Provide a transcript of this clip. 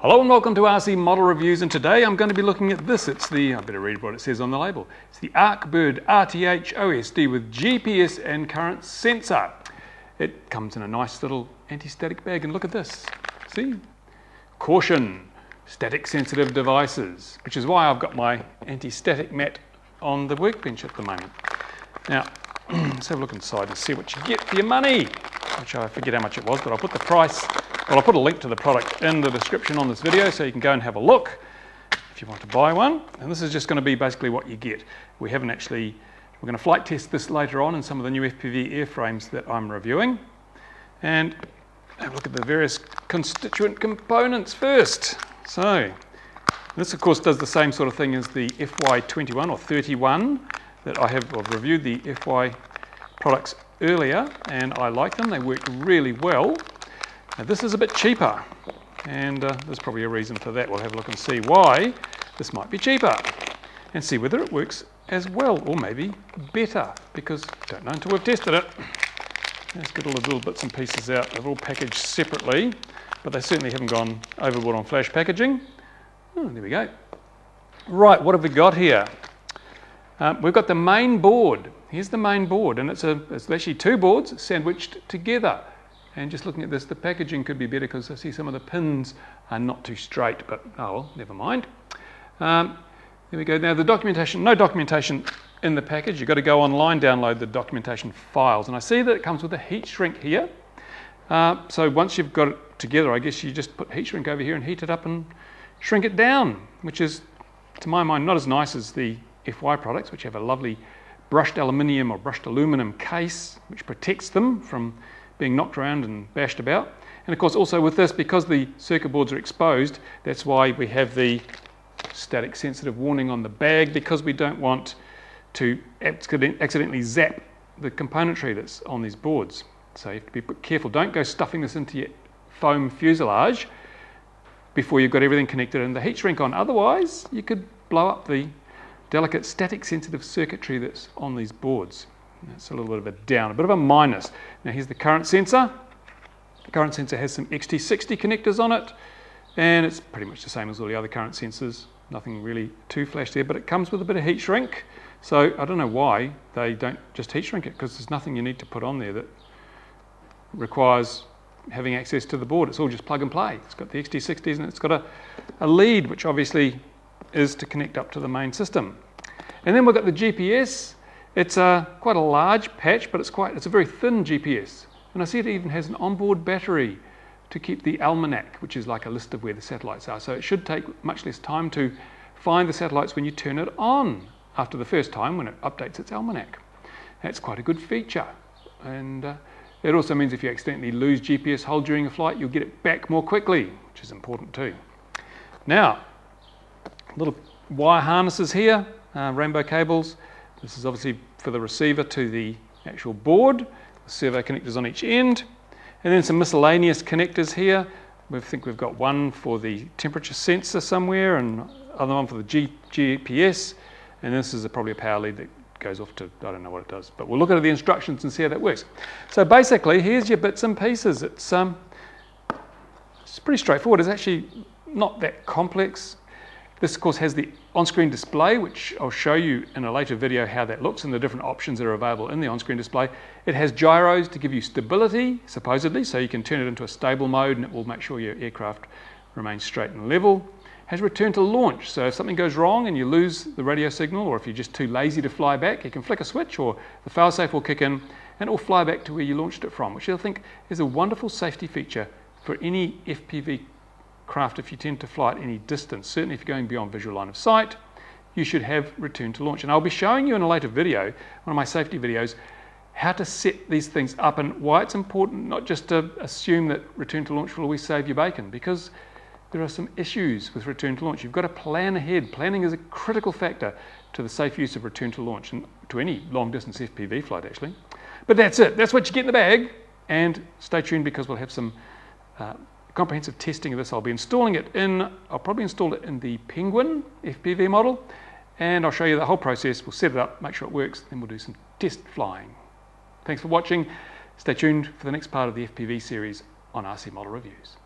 Hello and welcome to RC Model Reviews and today I'm going to be looking at this. It's the, I better read what it says on the label. It's the Arkbird RTH OSD with GPS and current sensor. It comes in a nice little anti-static bag and look at this. See? Caution, static sensitive devices, which is why I've got my anti-static mat on the workbench at the moment. Now, let's have a look inside and see what you get for your money, which I forget how much it was, but I'll put the price well, I'll put a link to the product in the description on this video so you can go and have a look if you want to buy one. And this is just going to be basically what you get. We haven't actually, we're going to flight test this later on in some of the new FPV airframes that I'm reviewing. And have a look at the various constituent components first. So, this of course does the same sort of thing as the FY21 or 31 that I have I've reviewed the FY products earlier and I like them. They work really well. Now this is a bit cheaper and uh, there's probably a reason for that. We'll have a look and see why this might be cheaper and see whether it works as well or maybe better because don't know until we've tested it. Let's get all the little bits and pieces out. They're all packaged separately but they certainly haven't gone overboard on flash packaging. Oh, there we go. Right, what have we got here? Um, we've got the main board. Here's the main board, and it's, a, it's actually two boards sandwiched together. And just looking at this, the packaging could be better because I see some of the pins are not too straight, but oh well, never mind. Um, there we go. Now the documentation, no documentation in the package. You've got to go online, download the documentation files. And I see that it comes with a heat shrink here. Uh, so once you've got it together, I guess you just put heat shrink over here and heat it up and shrink it down, which is, to my mind, not as nice as the FY products, which have a lovely brushed aluminium or brushed aluminum case, which protects them from being knocked around and bashed about. And of course also with this, because the circuit boards are exposed, that's why we have the static sensitive warning on the bag because we don't want to accidentally zap the componentry that's on these boards. So you have to be careful. Don't go stuffing this into your foam fuselage before you've got everything connected and the heat shrink on. Otherwise, you could blow up the delicate static sensitive circuitry that's on these boards. That's a little bit of a down, a bit of a minus. Now here's the current sensor. The current sensor has some XT60 connectors on it, and it's pretty much the same as all the other current sensors. Nothing really too flash there, but it comes with a bit of heat shrink. So I don't know why they don't just heat shrink it, because there's nothing you need to put on there that requires having access to the board. It's all just plug and play. It's got the XT60s and it's got a, a lead, which obviously is to connect up to the main system. And then we've got the GPS. It's a, quite a large patch, but it's, quite, it's a very thin GPS. And I see it even has an onboard battery to keep the almanac, which is like a list of where the satellites are. So it should take much less time to find the satellites when you turn it on after the first time when it updates its almanac. That's quite a good feature. And uh, it also means if you accidentally lose GPS hold during a flight, you'll get it back more quickly, which is important too. Now, little wire harnesses here, uh, rainbow cables. This is obviously for the receiver to the actual board, the servo connectors on each end, and then some miscellaneous connectors here. We think we've got one for the temperature sensor somewhere and other one for the G GPS, and this is a, probably a power lead that goes off to, I don't know what it does, but we'll look at the instructions and see how that works. So basically, here's your bits and pieces. It's, um, it's pretty straightforward. It's actually not that complex. This of course has the on-screen display, which I'll show you in a later video how that looks and the different options that are available in the on-screen display. It has gyros to give you stability, supposedly, so you can turn it into a stable mode and it will make sure your aircraft remains straight and level. It has return to launch, so if something goes wrong and you lose the radio signal or if you're just too lazy to fly back, you can flick a switch or the failsafe will kick in and it will fly back to where you launched it from, which I think is a wonderful safety feature for any FPV craft if you tend to fly at any distance. Certainly if you're going beyond visual line of sight, you should have return to launch. And I'll be showing you in a later video, one of my safety videos, how to set these things up and why it's important not just to assume that return to launch will always save you bacon because there are some issues with return to launch. You've got to plan ahead. Planning is a critical factor to the safe use of return to launch and to any long distance FPV flight actually. But that's it. That's what you get in the bag. And stay tuned because we'll have some uh, comprehensive testing of this. I'll be installing it in, I'll probably install it in the Penguin FPV model, and I'll show you the whole process. We'll set it up, make sure it works, then we'll do some test flying. Thanks for watching. Stay tuned for the next part of the FPV series on RC Model Reviews.